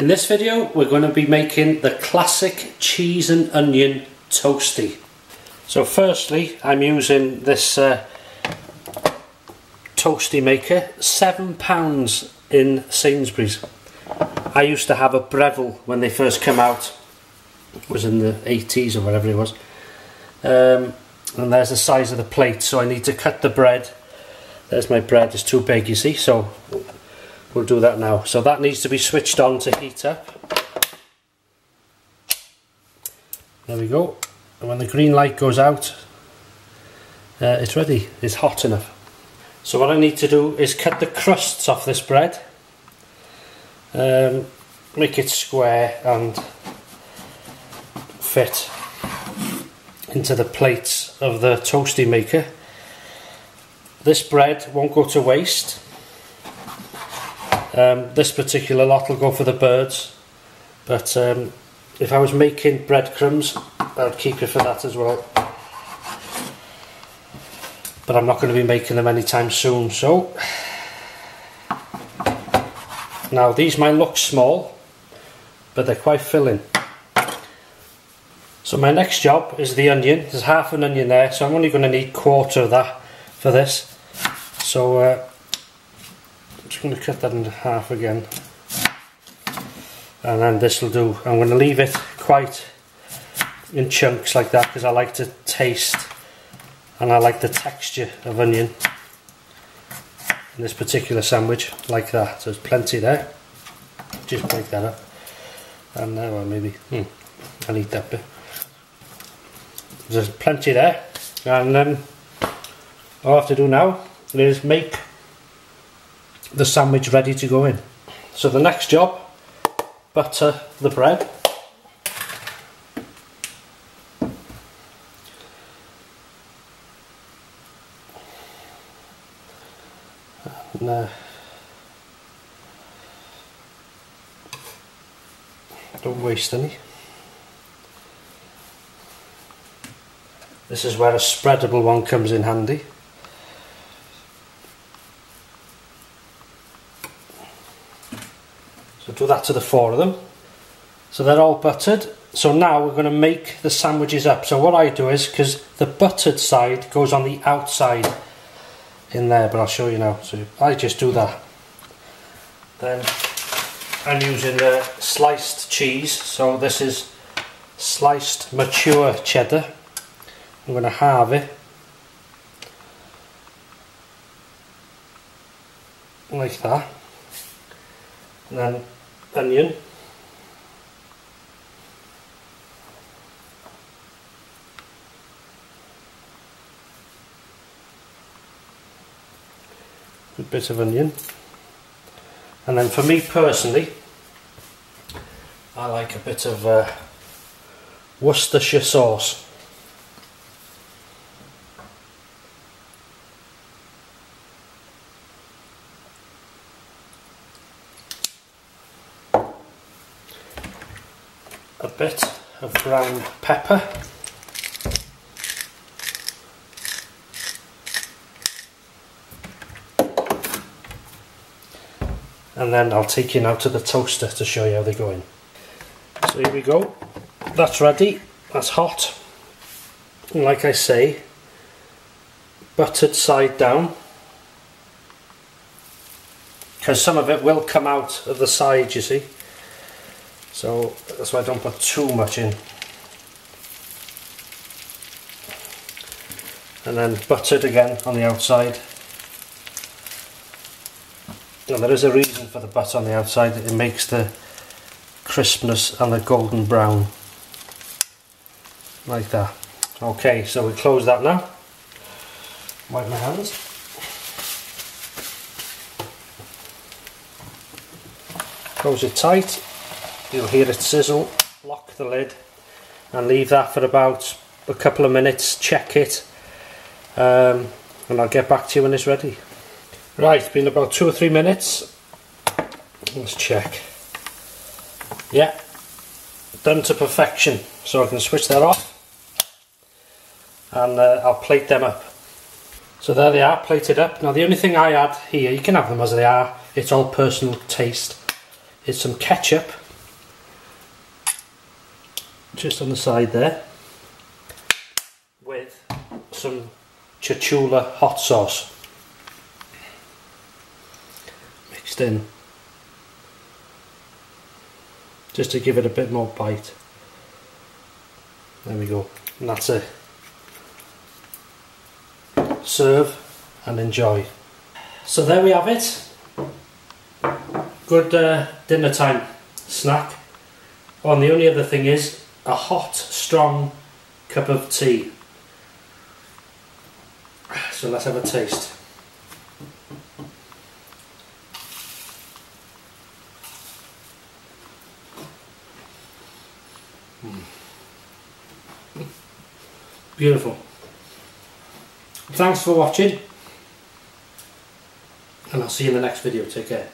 In this video we're going to be making the classic cheese and onion toasty. So firstly I'm using this uh, toasty maker, £7 in Sainsbury's. I used to have a Breville when they first came out, it was in the 80s or whatever it was. Um, and there's the size of the plate so I need to cut the bread. There's my bread, it's too big you see so we'll do that now. So that needs to be switched on to heat up. There we go. And when the green light goes out, uh, it's ready. It's hot enough. So what I need to do is cut the crusts off this bread. Um, make it square and fit into the plates of the toasty maker. This bread won't go to waste um, this particular lot will go for the birds, but um, if I was making breadcrumbs, I'd keep it for that as well. But I'm not going to be making them anytime soon, so... Now these might look small, but they're quite filling. So my next job is the onion. There's half an onion there, so I'm only going to need quarter of that for this. So uh, just going to cut that in half again. And then this will do. I'm going to leave it quite in chunks like that because I like to taste and I like the texture of onion in this particular sandwich like that. So there's plenty there. Just break that up. And now well, maybe hmm, I'll eat that bit. There's plenty there. And then all I have to do now is make the sandwich ready to go in. So the next job, butter the bread. And, uh, don't waste any. This is where a spreadable one comes in handy. Do that to the four of them. So they're all buttered. So now we're going to make the sandwiches up. So what I do is, because the buttered side goes on the outside in there, but I'll show you now. So I just do that. Then I'm using the sliced cheese. So this is sliced mature cheddar. I'm going to halve it. Like that. And then onion good bit of onion. And then for me personally I like a bit of uh, Worcestershire sauce bit of ground pepper. And then I'll take you now to the toaster to show you how they go in. So here we go, that's ready, that's hot, and like I say, buttered side down, because some of it will come out of the side you see. So that's why I don't put too much in. And then buttered again on the outside. Now there is a reason for the butter on the outside, it makes the crispness and the golden brown. Like that. Okay, so we close that now. Wipe my hands. Close it tight you'll hear it sizzle lock the lid and leave that for about a couple of minutes check it um, and I'll get back to you when it's ready. Right it's been about two or three minutes. Let's check. Yeah done to perfection. So I can switch that off and uh, I'll plate them up. So there they are plated up. Now the only thing I add here you can have them as they are. It's all personal taste. Is some ketchup just on the side there with some Cholula hot sauce mixed in just to give it a bit more bite. There we go. And that's it. Serve and enjoy. So there we have it. Good uh, dinner time snack. Oh, and the only other thing is a hot strong cup of tea so let's have a taste hmm. Beautiful. Thanks for watching. And I'll see you in the next video. Take care.